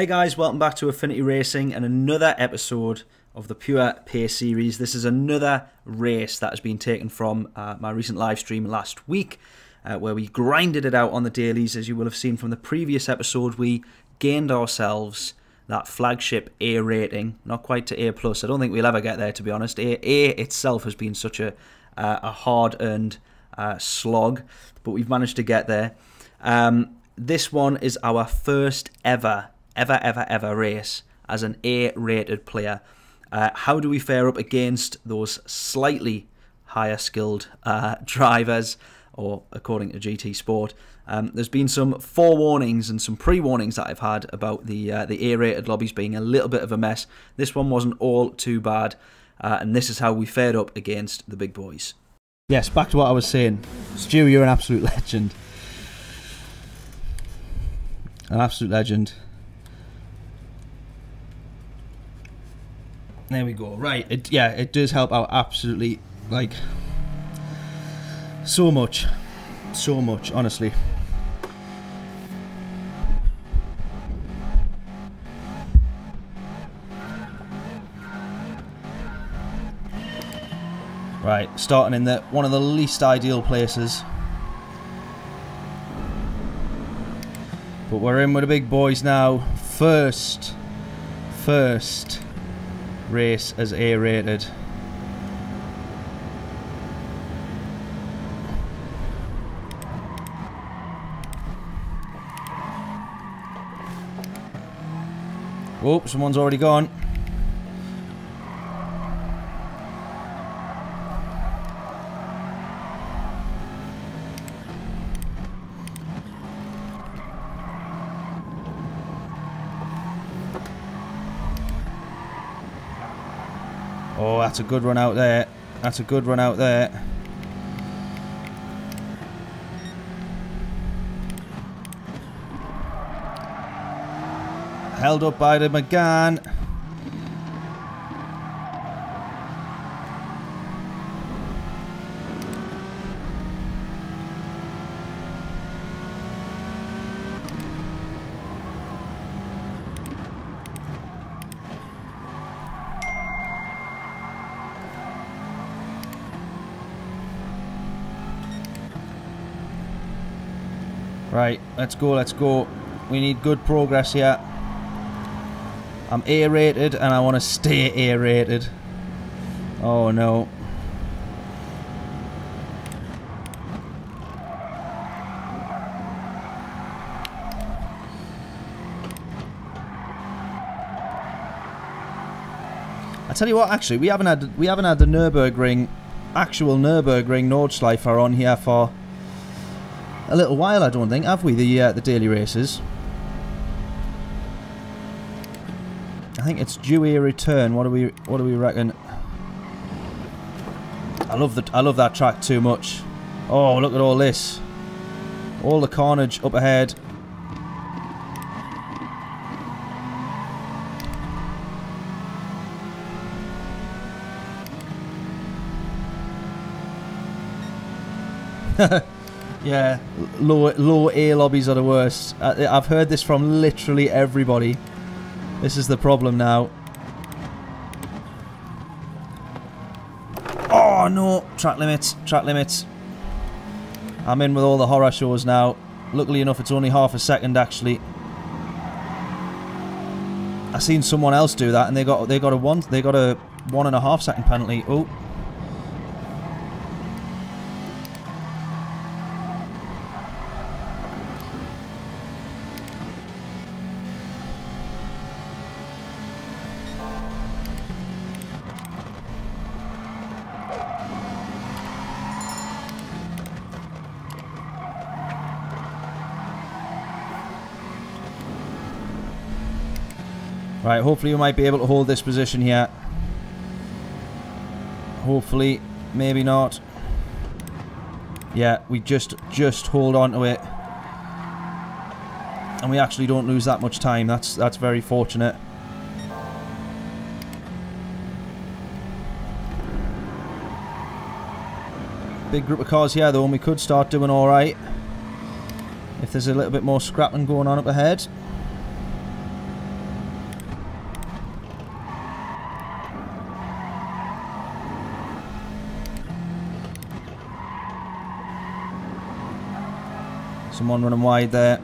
Hey guys, welcome back to Affinity Racing and another episode of the Pure Pace series. This is another race that has been taken from uh, my recent live stream last week, uh, where we grinded it out on the dailies. As you will have seen from the previous episode, we gained ourselves that flagship A rating, not quite to A plus. I don't think we'll ever get there, to be honest. A, a itself has been such a uh, a hard-earned uh, slog, but we've managed to get there. Um, this one is our first ever, ever, ever, ever race as an A-rated player. Uh, how do we fare up against those slightly higher skilled uh, drivers, or according to GT Sport? Um, there's been some forewarnings and some pre-warnings that I've had about the uh, the A-rated lobbies being a little bit of a mess. This one wasn't all too bad, uh, and this is how we fared up against the big boys. Yes, back to what I was saying. Stu, you're an absolute legend. An absolute legend. There we go. Right. It, yeah, it does help out absolutely, like, so much. So much, honestly. Right, starting in the one of the least ideal places. But we're in with the big boys now. First, first race as A-rated. Oh, someone's already gone. Oh, that's a good run out there. That's a good run out there. Held up by the McGann. Right, let's go, let's go. We need good progress here. I'm A-rated and I want to stay A-rated. Oh no. I tell you what, actually, we haven't had we haven't had the Nurburgring, actual Nurburgring Nordschleife on here for a little while, I don't think, have we? The uh, the daily races. I think it's due a return. What do we What do we reckon? I love the I love that track too much. Oh, look at all this! All the carnage up ahead. Yeah, low low A lobbies are the worst. I've heard this from literally everybody. This is the problem now. Oh no! Track limits, track limits. I'm in with all the horror shows now. Luckily enough, it's only half a second actually. I seen someone else do that, and they got they got a one they got a one and a half second penalty. Oh. Right, hopefully we might be able to hold this position here. Hopefully, maybe not. Yeah, we just just hold on to it. And we actually don't lose that much time. That's that's very fortunate. Big group of cars here though, and we could start doing alright. If there's a little bit more scrapping going on up ahead. Someone running wide there.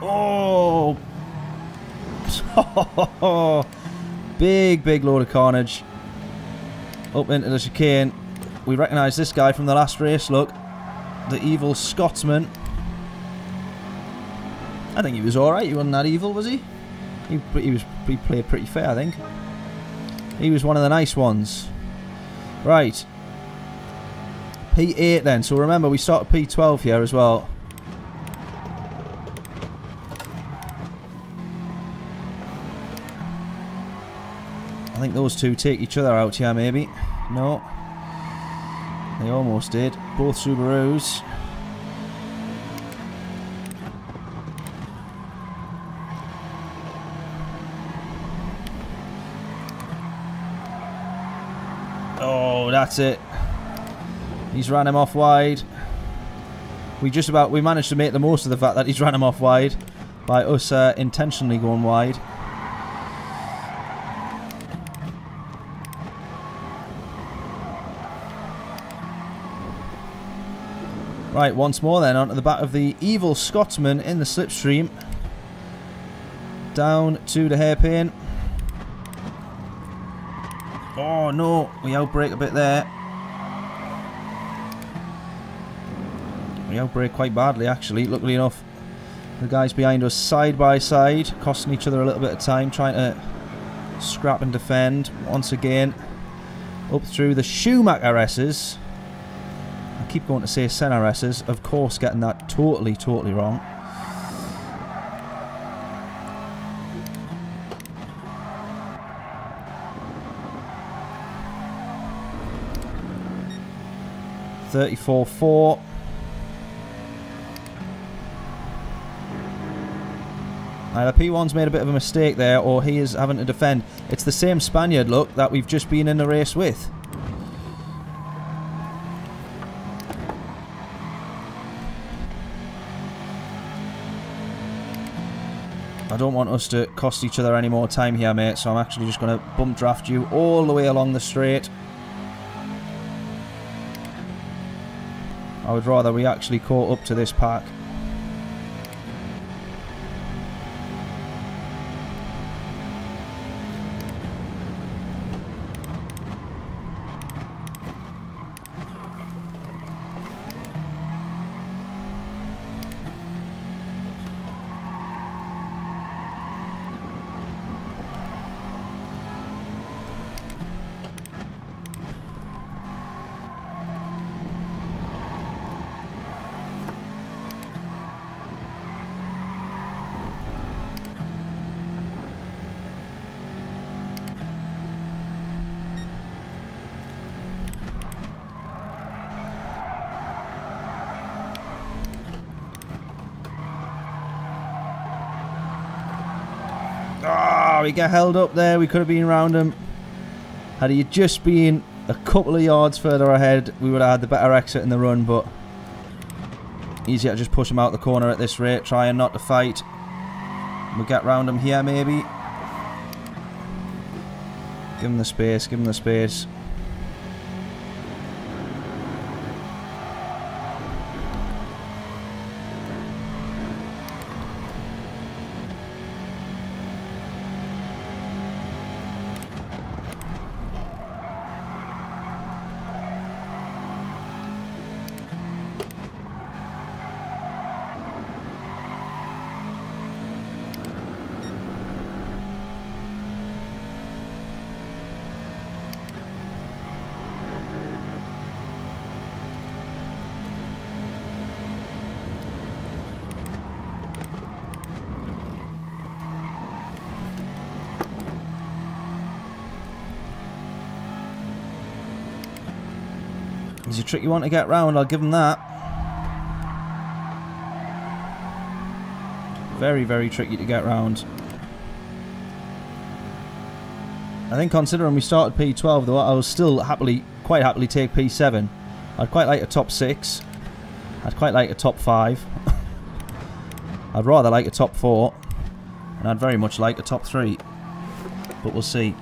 Oh! big, big load of carnage. Up into the chicane. We recognise this guy from the last race, look. The evil Scotsman. I think he was alright. He wasn't that evil, was he? He, he was he played pretty fair, I think. He was one of the nice ones. Right. P8 then. So remember, we start at P12 here as well. I think those two take each other out here, maybe. No. They almost did. Both Subarus. Oh, that's it. He's ran him off wide. We just about we managed to make the most of the fact that he's ran him off wide by us uh, intentionally going wide. Right, once more then, onto the back of the evil Scotsman in the slipstream. Down to the hairpin. Oh no, we outbrake a bit there. We outbrake quite badly actually, luckily enough. The guys behind us side by side, costing each other a little bit of time, trying to scrap and defend once again. Up through the Schumacher S's I keep going to say SRSs, of course getting that totally, totally wrong. Thirty-four four. Either P1's made a bit of a mistake there, or he is having to defend. It's the same Spaniard, look, that we've just been in a race with. I don't want us to cost each other any more time here, mate, so I'm actually just going to bump draft you all the way along the straight. I would rather we actually caught up to this pack. We get held up there. We could have been around him. Had he just been a couple of yards further ahead, we would have had the better exit in the run, but easier to just push him out the corner at this rate, trying not to fight. We'll get round him here, maybe. Give him the space, give him the space. He's a tricky one to get round, I'll give him that. Very, very tricky to get round. I think considering we started P12 though, I will still happily, quite happily take P7. I'd quite like a top 6. I'd quite like a top 5. I'd rather like a top four, and I'd very much like a top three. But we'll see.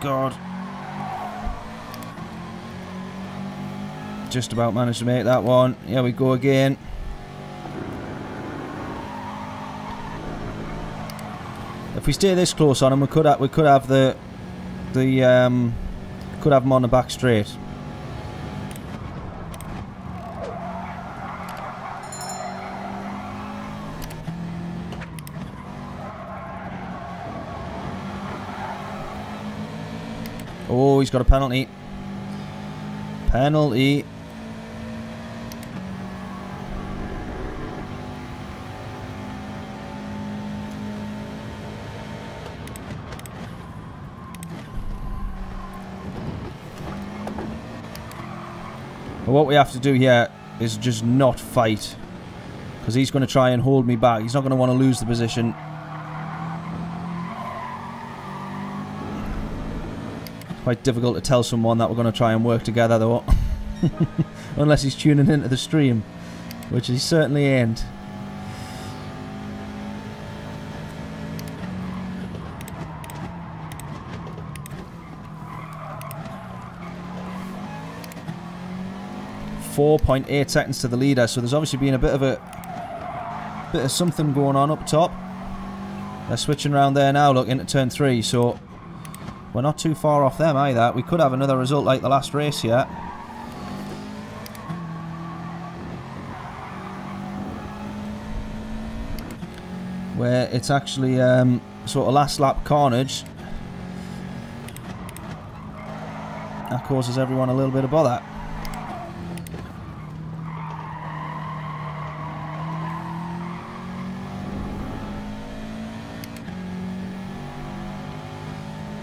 God. Just about managed to make that one. Here we go again. If we stay this close on him, we could have, we could have the the um, could have him on the back straight. Oh, he's got a penalty. Penalty. But what we have to do here is just not fight. Because he's going to try and hold me back. He's not going to want to lose the position. Quite difficult to tell someone that we're going to try and work together though. Unless he's tuning into the stream. Which he certainly ain't. Four point eight seconds to the leader, so there's obviously been a bit of a bit of something going on up top. They're switching around there now, look, into turn three, so we're not too far off them either. We could have another result like the last race here. Where it's actually um, sort of last lap carnage. That causes everyone a little bit of bother.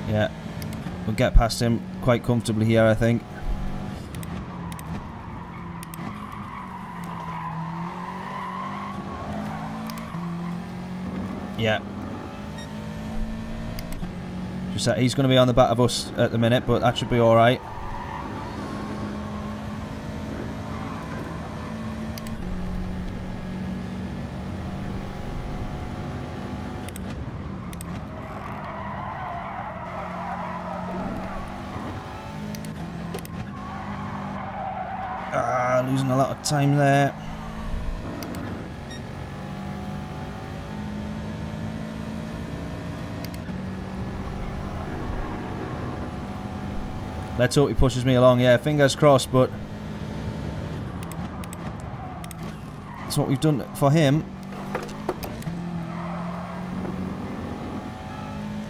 Yeah, we'll get past him quite comfortably here, I think. Yeah. Just that he's going to be on the back of us at the minute, but that should be alright. Ah, losing a lot of time there. Let's hope he pushes me along. Yeah, fingers crossed, but that's what we've done for him.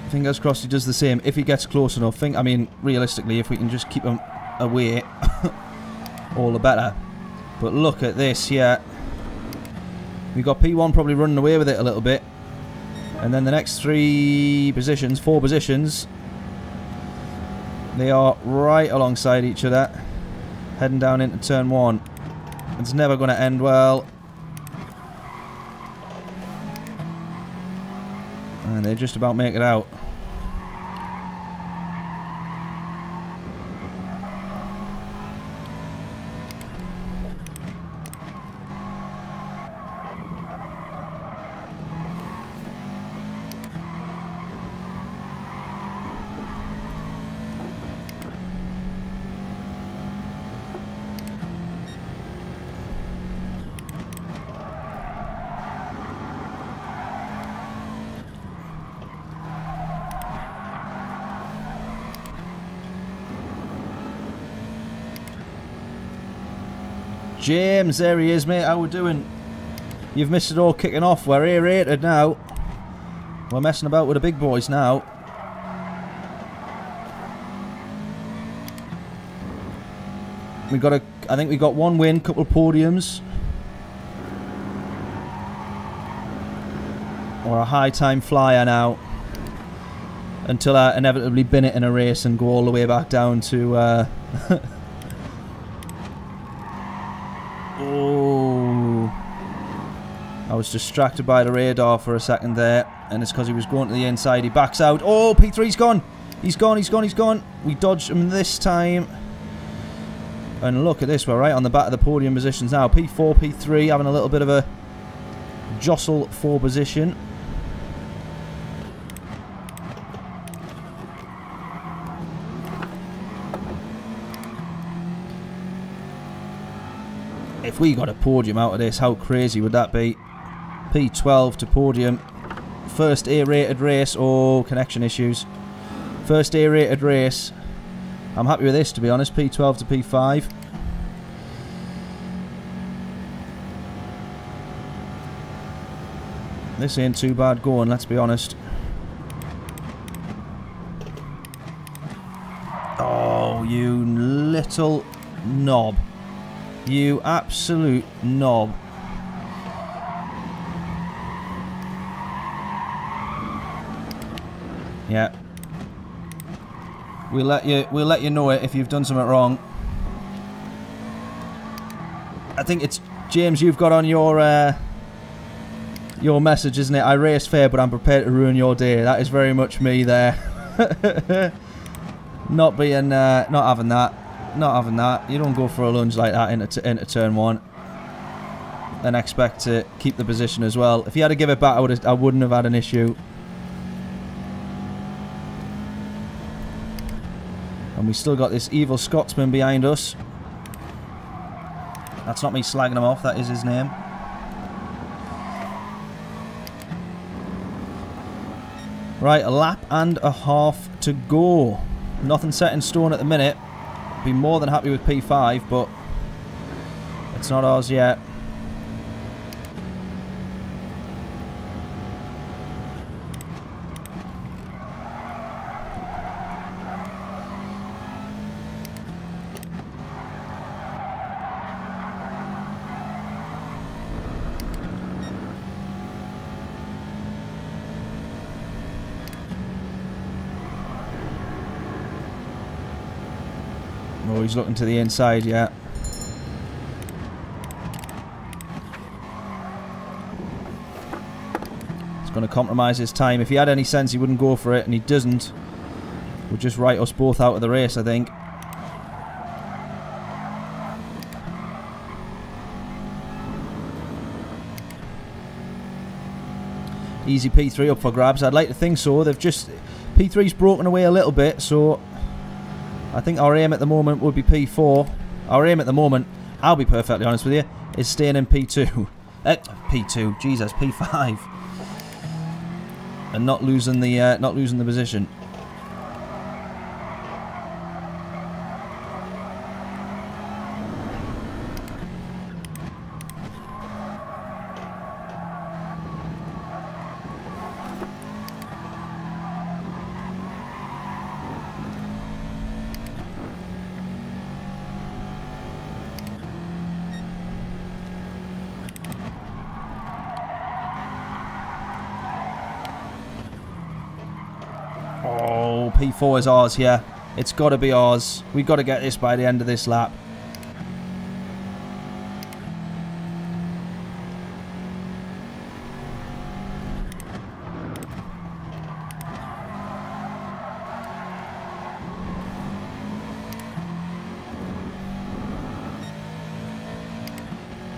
Fingers crossed he does the same if he gets close enough. Think, I mean, realistically, if we can just keep him away, all the better. But look at this yeah. We've got P1 probably running away with it a little bit. And then the next three positions, four positions, they are right alongside each other, heading down into turn one. It's never going to end well. And they just about make it out. James, there he is, mate. How we doing? You've missed it all kicking off. We're A-rated now. We're messing about with the big boys now. We got a. I think we got one win, couple of podiums. Or a high time flyer now. Until I inevitably bin it in a race and go all the way back down to. Uh, oh. I was distracted by the radar for a second there, and it's because he was going to the inside. He backs out. Oh, P3's gone. He's gone, he's gone, he's gone. We dodged him this time. And look at this, we're right on the back of the podium positions now. P4, P3 having a little bit of a jostle for position. If we got a podium out of this, how crazy would that be? P12 to podium. First A-rated race. Oh, connection issues. First A-rated race. I'm happy with this, to be honest. P12 to P5. This ain't too bad going, let's be honest. Oh, you little knob. You absolute knob. Yeah. We'll let you we'll let you know it if you've done something wrong. I think it's James you've got on your uh, your message, isn't it? I race fair but I'm prepared to ruin your day. That is very much me there. not being uh, not having that. Not having that. You don't go for a lunge like that into, into turn one and expect to keep the position as well. If you had to give it back, I would I wouldn't have had an issue. And we still got this evil Scotsman behind us. That's not me slagging him off, that is his name. Right, a lap and a half to go. Nothing set in stone at the minute. Be more than happy with P5, but it's not ours yet. Oh, he's looking to the inside, yeah. He's going to compromise his time. If he had any sense, he wouldn't go for it, and he doesn't. Would just write us both out of the race, I think. Easy P3 up for grabs. I'd like to think so. They've just... P3's broken away a little bit, so I think our aim at the moment would be P4. Our aim at the moment, I'll be perfectly honest with you, is staying in P2. Eh, P2, Jesus, P5. And not losing the uh, not losing the position. Oh, P4 is ours here. It's got to be ours. We've got to get this by the end of this lap.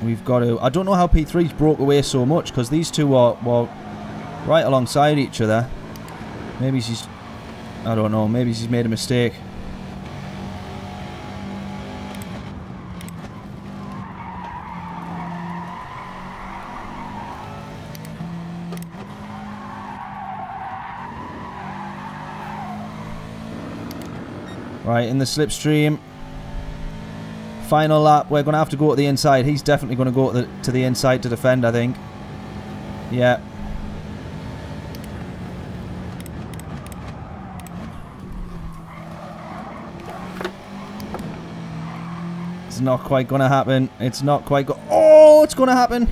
We've got to... I don't know how P3's broke away so much because these two are well, right alongside each other. Maybe she's... I don't know. Maybe she's made a mistake. Right, in the slipstream. Final lap. We're going to have to go to the inside. He's definitely going to go to the, to the inside to defend, I think. Yeah. Not quite going to happen. It's not quite go- Oh, it's going to happen.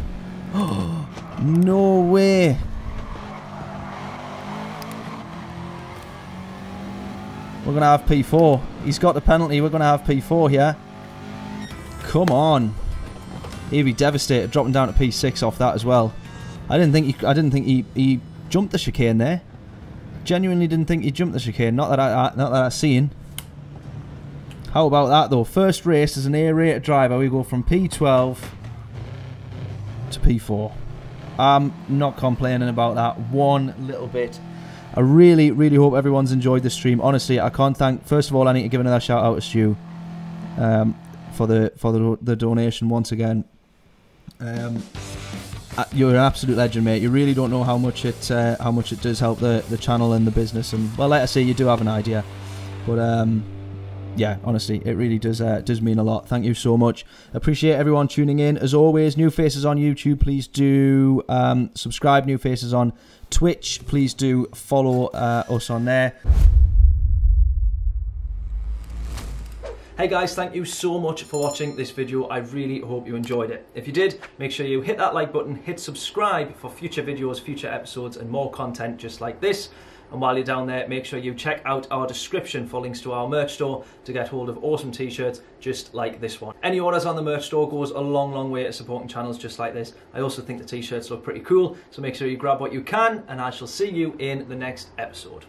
no way. We're going to have P4. He's got the penalty. We're going to have P4 here. Come on. He'd be devastated dropping down to P6 off that as well. I didn't think he, I didn't think he, he jumped the chicane there. Genuinely didn't think he jumped the chicane. Not that I, I not that I seen. How about that though? First race as an A-rated driver, we go from P12 to P4. I'm not complaining about that one little bit. I really, really hope everyone's enjoyed the stream. Honestly, I can't thank. First of all, I need to give another shout out to Stu um, for the for the, the donation once again. Um, uh, you're an absolute legend, mate. You really don't know how much it uh, how much it does help the, the channel and the business. And well, let us say you do have an idea, but um, yeah, honestly, it really does uh, does mean a lot. Thank you so much. Appreciate everyone tuning in. As always, new faces on YouTube. Please do um, subscribe. New faces on Twitch. Please do follow uh, us on there. Hey guys, thank you so much for watching this video. I really hope you enjoyed it. If you did, make sure you hit that like button, hit subscribe for future videos, future episodes, and more content just like this. And while you're down there, make sure you check out our description for links to our merch store to get hold of awesome t-shirts just like this one. Any orders on the merch store goes a long, long way to supporting channels just like this. I also think the t-shirts look pretty cool, so make sure you grab what you can, and I shall see you in the next episode.